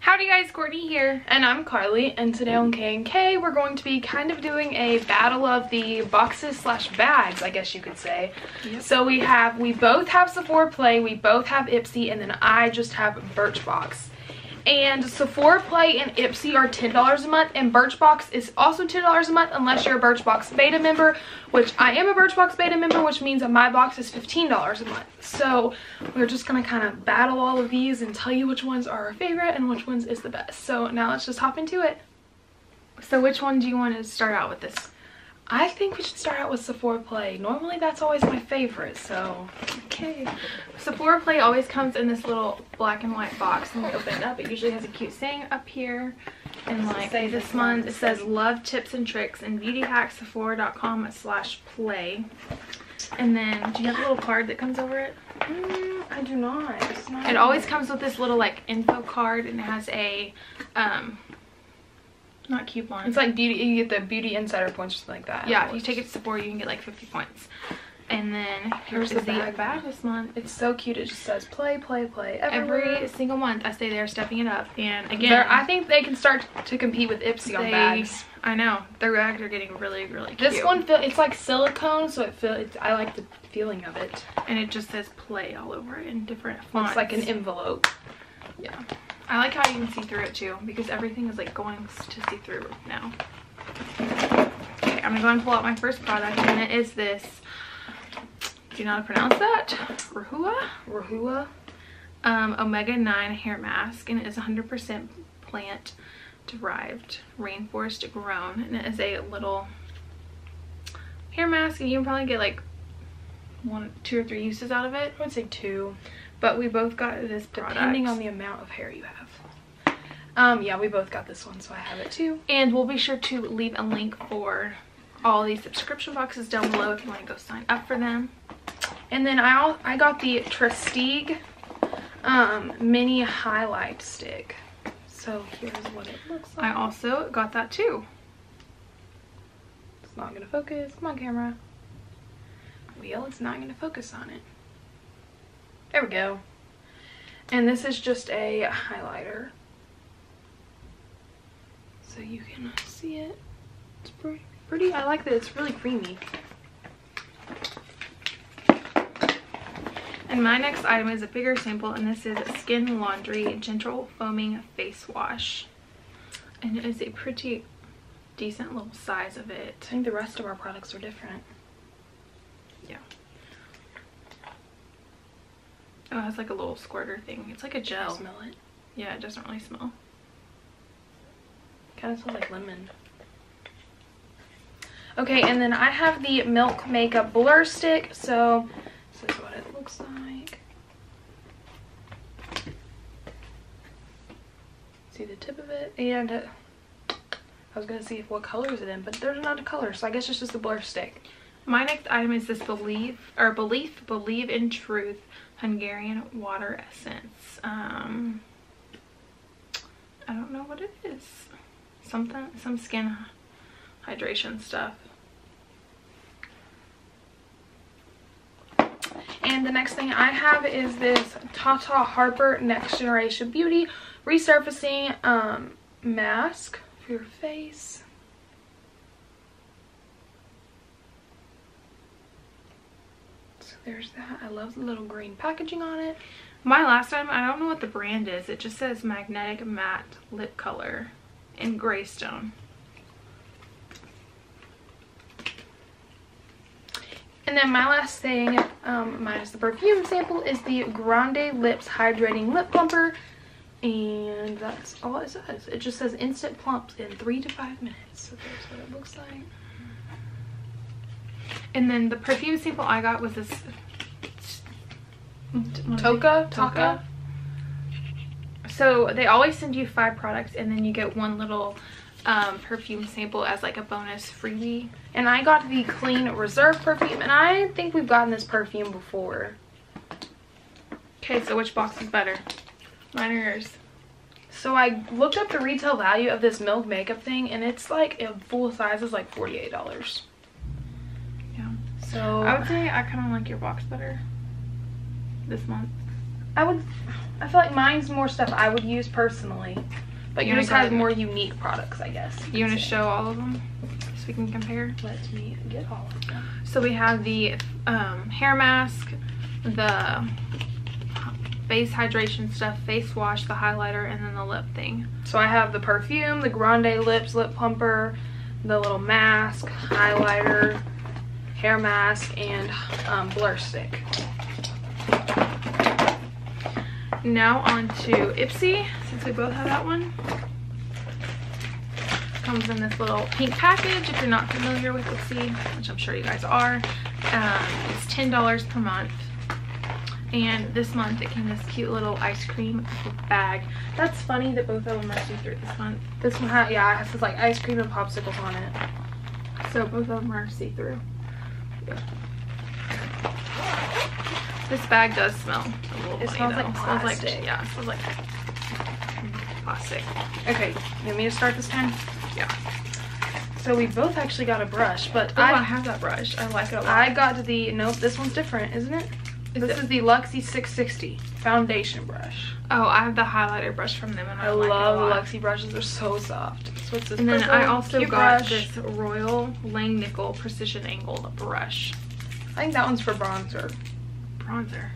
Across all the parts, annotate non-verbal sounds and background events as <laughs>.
Howdy guys, Kortney here. And I'm Karlee, and today on K&K, we're going to be kind of doing a battle of the boxes slash bags, I guess you could say. Yep. So we have, we both have Sephora Play, we both have Ipsy, and then I just have Birchbox. And Sephora Play and Ipsy are $10 a month, and Birchbox is also $10 a month unless you're a Birchbox beta member, which I am a Birchbox beta member, which means that my box is $15 a month. So we're just gonna kind of battle all of these and tell you which ones are our favorite and which ones is the best. So now let's just hop into it. So which one do you want to start out with this? I think we should start out with Sephora Play. Normally that's always my favorite, so okay. Sephora Play always comes in this little black and white box and we open it up. It usually has a cute saying up here. And like say this month it says love tips and tricks and beautyhacksephora.com slash play. And then do you have a little card that comes over it? Mm, I do not. not it always comes with this little like info card and it has a um not coupon. It's like beauty. You get the beauty insider points or something like that. Yeah, if you take it to Sephora, you can get like 50 points. And then here's the bag. bag this month. It's so cute. It just says play, play, play. Everywhere. Every single month, I stay there stepping it up. And again, They're, I think they can start to compete with Ipsy they, on bags. I know their bags are getting really, really cute. This one feel it's like silicone, so it feel it's, I like the feeling of it. And it just says play all over it in different fonts. It's like an envelope. Yeah. I like how you can see through it too because everything is like going to see through now. Okay, I'm gonna go and pull out my first product and it is this, do you know how to pronounce that? Rahua? Rahua. Um, Omega 9 hair mask and it is 100% plant derived, rainforest grown and it is a little hair mask and you can probably get like one, two or three uses out of it. I would say two. But we both got this product. Depending on the amount of hair you have. Um, yeah, we both got this one, so I have it too. And we'll be sure to leave a link for all these subscription boxes down below if you want to go sign up for them. And then I all, I got the Trestique um, mini highlight stick. So here's what it looks like. I also got that too. It's not gonna focus. Come on, camera. Wheel, it's not gonna focus on it. There we go. And this is just a highlighter. So you can see it. It's pretty, pretty. I like that it's really creamy. And my next item is a bigger sample and this is Skin Laundry Gentle Foaming Face Wash. And it is a pretty decent little size of it. I think the rest of our products are different. Yeah. Oh, it has like a little squirter thing. It's like a gel. smell it? Yeah, it doesn't really smell. Kind of smells like lemon. Okay, and then I have the Milk Makeup Blur Stick. So, this is what it looks like. See the tip of it? And uh, I was going to see what color is it in, but there's not a color. So I guess it's just a blur stick. My next item is this Believe, or Belief, Believe in Truth Hungarian water essence. Um, I don't know what it is. Something, some skin hydration stuff. And the next thing I have is this Tata Harper Next Generation Beauty Resurfacing um, Mask for your face. There's that. I love the little green packaging on it. My last time, I don't know what the brand is. It just says Magnetic Matte Lip Color in Greystone. And then my last thing, um, minus the perfume sample, is the Grande Lips Hydrating Lip Plumper. And that's all it says. It just says instant plumps in three to five minutes. So there's what it looks like. And then the perfume sample I got was this Toka? Toka? So they always send you five products and then you get one little um, perfume sample as like a bonus freebie. And I got the Clean Reserve perfume and I think we've gotten this perfume before. Okay, so which box is better? Mine or yours? So I looked up the retail value of this Milk makeup thing and it's like, a full size is like $48. So I would say I kind of like your box better this month. I would, I feel like mine's more stuff I would use personally. But You yours has more unique products, I guess. You want to show all of them so we can compare? Let me get all of them. So we have the um, hair mask, the face hydration stuff, face wash, the highlighter, and then the lip thing. So I have the perfume, the Grande Lips lip plumper, the little mask, highlighter, hair mask, and um, blur stick. Now on to Ipsy, since we both have that one. Comes in this little pink package if you're not familiar with Ipsy, which I'm sure you guys are. Um, it's $10 per month. And this month it came this cute little ice cream bag. That's funny that both of them are see-through this month. This one, ha- yeah, it has like ice cream and popsicles on it. So both of them are see-through. This bag does smell a little It funny, smells though. like It smells plastic. yeah, it smells like plastic. Okay, you want me to start this time? Yeah. So we both actually got a brush, but Oh, I, I have that brush. I like it a lot. I got the nope. This one's different, isn't it? Is this it- is the Luxie 660 foundation brush. Oh, I have the highlighter brush from them, and I, I like love it a lot. Luxie brushes. They're so soft. So it's this And then I also got brush. this Royal Langnickel Precision Angled brush. I think that one's for bronzer. Bronzer.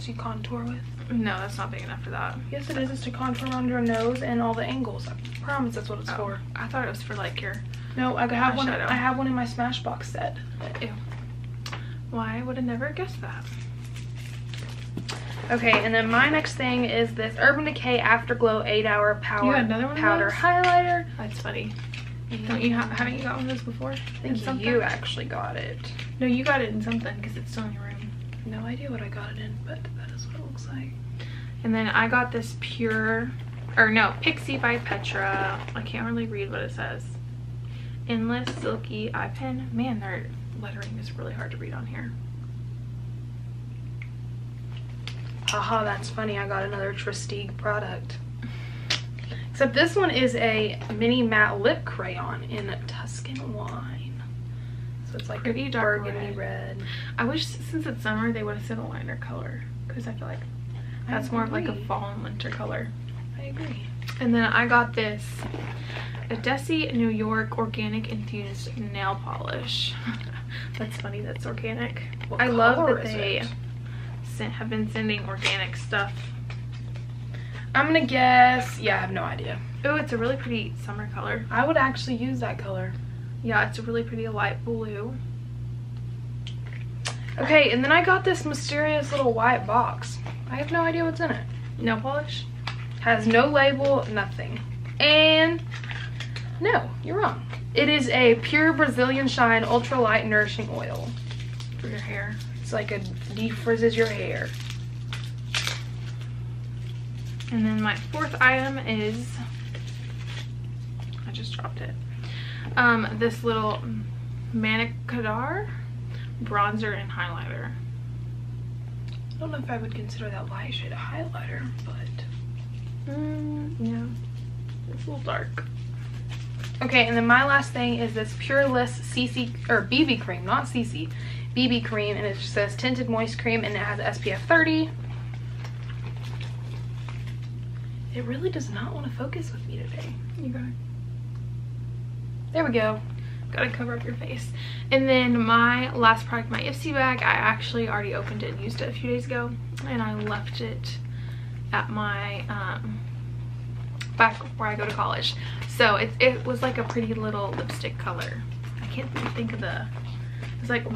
To contour with. No, that's not big enough for that. Yes, it is. It's to contour around your nose and all the angles. I promise that's what it's Oh, for. I thought it was for like your. No, I have one. I have one in my Smashbox set. Why I would have never guessed that. Okay, and then my next thing is this Urban Decay Afterglow 8 Hour Power You got another one Powder? Highlighter. That's funny. Don't you ha- haven't you got one of those before? I think you actually got it. No, you got it in something because it's still in your room. No idea what I got it in, but that is what it looks like. And then I got this pure, or no, Pixie by Petra. I can't really read what it says. Endless Silky Eye Pen. Man, their lettering is really hard to read on here. Haha, that's funny. I got another Trestique product. Except this one is a mini matte lip crayon in Tuscan wine. So it's like Pretty a dark burgundy red. I wish since it's summer they would have said a liner color because I feel like that's more of like a fall and winter color. I agree. And then I got this Desi New York Organic Infused Nail Polish. <laughs> that's funny, that's organic. What I love that they it? Sent, have been sending organic stuff. I'm gonna guess. Yeah, I have no idea. Oh, it's a really pretty summer color. I would actually use that color. Yeah, it's a really pretty light blue. Okay, and then I got this mysterious little white box. I have no idea what's in it. Nail polish? Has no label, nothing. And no, you're wrong. It is a pure Brazilian Shine Ultra Light Nourishing Oil. For your hair. It's like a defrizzes your hair. And then my fourth item is, I just dropped it. Um, this little Manicadar bronzer and highlighter. I don't know if I would consider that light shade a highlighter, but Mm, yeah, it's a little dark. okay. And then my last thing is this Purlisse CC or BB cream, not CC, BB cream, and it says tinted moist cream, and it has SPF 30. It really does not want to focus with me today. You gotta There we go. gotta cover up your face. And then my last product, my Ipsy bag, I actually already opened it and used it a few days ago, and I left it at my um, back where I go to college. So it it was like a pretty little lipstick color. I can't think of the. it's like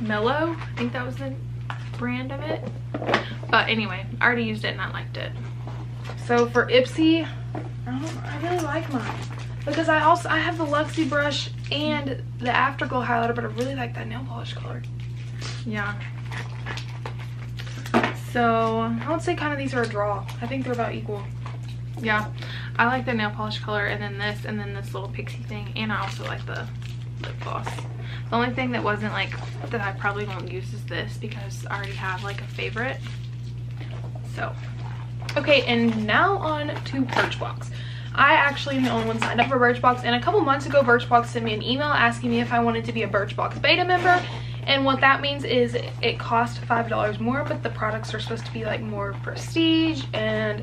Mellow. I think that was the brand of it. But anyway, I already used it and I liked it. So for Ipsy, I, I really like mine because I also I have the Luxie brush and the Afterglow highlighter, but I really like that nail polish color. Yeah. So I would say kind of these are a draw. I think they're about equal. Yeah, I like the nail polish color and then this and then this little pixie thing and I also like the lip gloss. The only thing that wasn't like that I probably won't use is this because I already have like a favorite. So Okay, and now on to Birchbox. I actually am the only one signed up for Birchbox, and a couple months ago, Birchbox sent me an email asking me if I wanted to be a Birchbox beta member, And what that means is it costs $5 more, but the products are supposed to be like more prestige and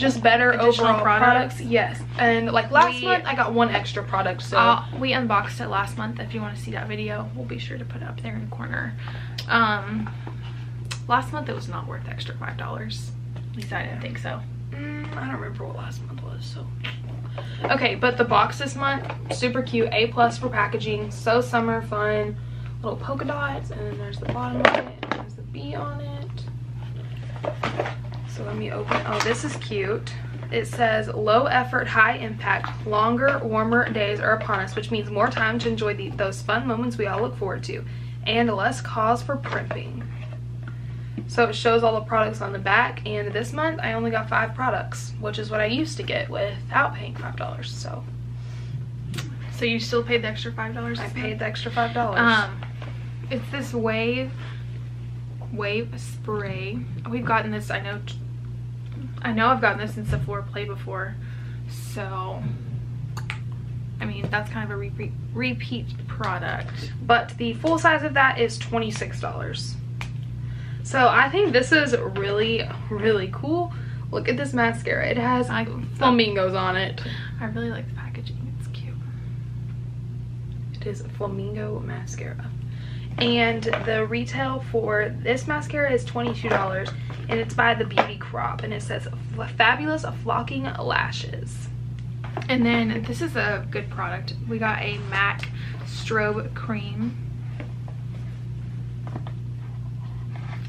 just better overall products? products. Yes. And like last We- month, I got one extra product. So Uh, we unboxed it last month. If you want to see that video, we'll be sure to put it up there in the corner. Um, last month it was not worth extra five dollars. At least I didn't think so. Mm, I don't remember what last month was, so. Okay, but the box this month, super cute. A plus for packaging. So summer fun. Little polka dots, and then there's the bottom of it. There's the bee on it. So let me open. Oh, this is cute. It says low effort, high impact, longer, warmer days are upon us, which means more time to enjoy the, those fun moments we all look forward to, and less cause for primping. So it shows all the products on the back, and this month I only got five products, which is what I used to get without paying five dollars. So So you still paid the extra five dollars? I paid the extra five dollars. Um, it's this wave wave spray. We've gotten this. I know. I know I've gotten this in Sephora Play before, so. I mean, that's kind of a repeat repeat product. but the full size of that is twenty six dollars. So I think this is really really cool. Look at this mascara. It has I- flamingos on it. I really like the packaging. It's cute. It is flamingo mascara. And the retail for this mascara is $22 and it's by the Beauty Crop and it says fabulous flocking lashes. And then this is a good product. We got a MAC strobe cream.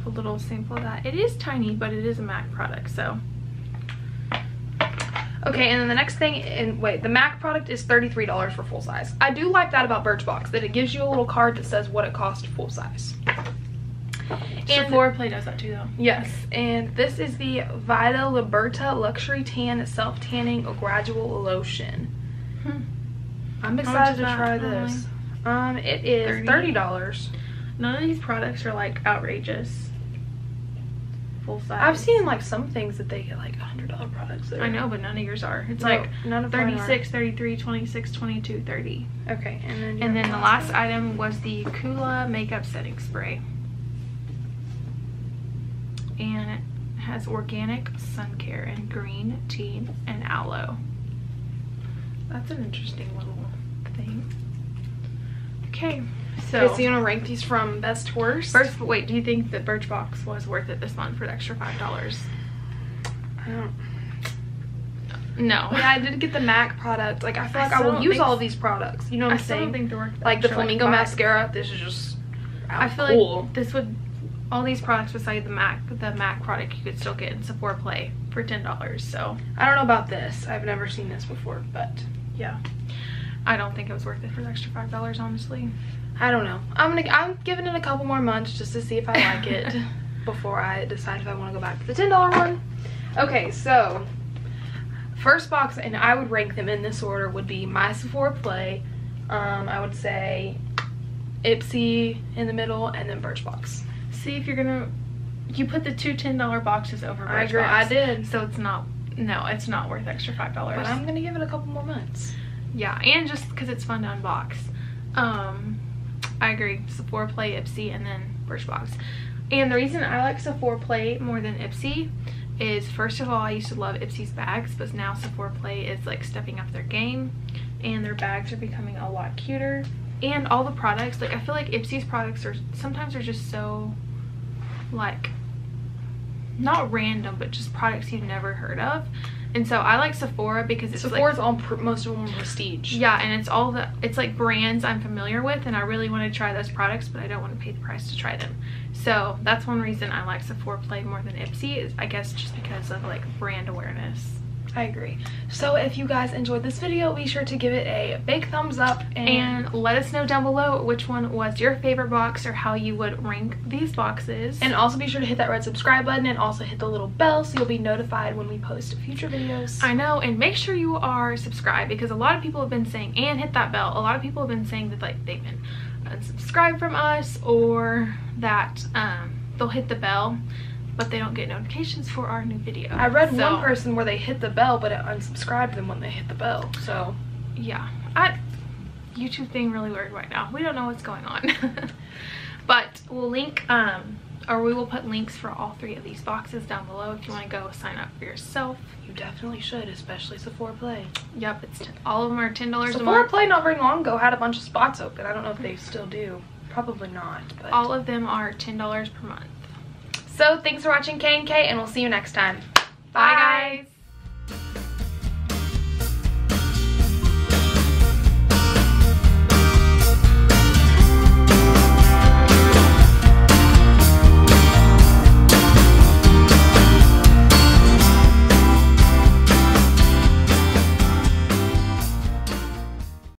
A little sample of that. It is tiny, but it is a MAC product, so. Okay, and then the next thing, and wait, the MAC product is $33 for full size. I do like that about Birchbox, that it gives you a little card that says what it cost full size. And Sephora Play does that too, though. Yes, and this is the Vita Liberata Luxury Tan Self Tanning Gradual Lotion. Hmm. I'm excited to try this. Um, it is 30? $30. None of these products are like outrageous. Full size. I've seen like some things that they get like $100 products. I know, but none of yours are. It's No, like none of mine 36, 33, 26, 22, 30. Okay, and then And then the last item was the Coola makeup setting spray. And it has organic sun care and green tea and aloe. That's an interesting little thing. Okay, so Okay, so you want to rank these from best to worst? first, but wait, do you think that Birchbox was worth it this month for the extra five dollars? I don't. No. <laughs> Yeah, I did get the MAC product. Like I feel I like I, will use all these products. You know what I I'm still don't saying? think they're worth the like the flamingo five. mascara. This is just. I feel cool. like this would all these products beside the Mac the Mac product you could still get in Sephora Play for ten dollars. So I don't know about this. I've never seen this before, but yeah, I don't think it was worth it for the extra five dollars. Honestly, I don't know. I'm gonna. I'm giving it a couple more months just to see if I like it <laughs> before I decide if I want to go back to the ten dollar one. Okay, so first box, and I would rank them in this order would be my Sephora Play. Um, I would say Ipsy in the middle, and then Birchbox. see if you're gonna you put the two ten dollar boxes over. I agree. I did, So it's not no, it's not worth extra five dollars. but I'm gonna give it a couple more months. Yeah, and just because it's fun to unbox. Um, I agree. Sephora Play, Ipsy, and then Birchbox. And the reason I like Sephora Play more than Ipsy is, first of all, I used to love Ipsy's bags, but now Sephora Play is like stepping up their game, and their bags are becoming a lot cuter. And all the products, like I feel like Ipsy's products are sometimes are just so, like, not random, but just products you've never heard of. And so I like Sephora because it's like Sephora's all pr- most of them are prestige. yeah, and it's all the it's like brands I'm familiar with, and I really want to try those products, but I don't want to pay the price to try them. So that's one reason I like Sephora Play more than Ipsy is I guess just because of like brand awareness. I agree. So if you guys enjoyed this video, be sure to give it a big thumbs up and, And let us know down below which one was your favorite box or how you would rank these boxes. and also be sure to hit that red subscribe button and also hit the little bell so you'll be notified when we post future videos. I know, and make sure you are subscribed because a lot of people have been saying, and hit that bell. A lot of people have been saying that like they've been unsubscribed from us or that um, they'll hit the bell, but they don't get notifications for our new video. I read So, one person where they hit the bell but it unsubscribed them when they hit the bell. So Yeah, I YouTube being really weird right now. We don't know what's going on. <laughs> But we'll link, um, or we will put links for all three of these boxes down below if you want to go sign up for yourself. You definitely should, especially Sephora Play. Yep, it's all of them are ten dollars a month. Sephora. Play not very long ago had a bunch of spots open. I don't know if they still do. Probably not. But All of them are ten dollars per month. So thanks for watching K and K, and we'll see you next time. Bye guys.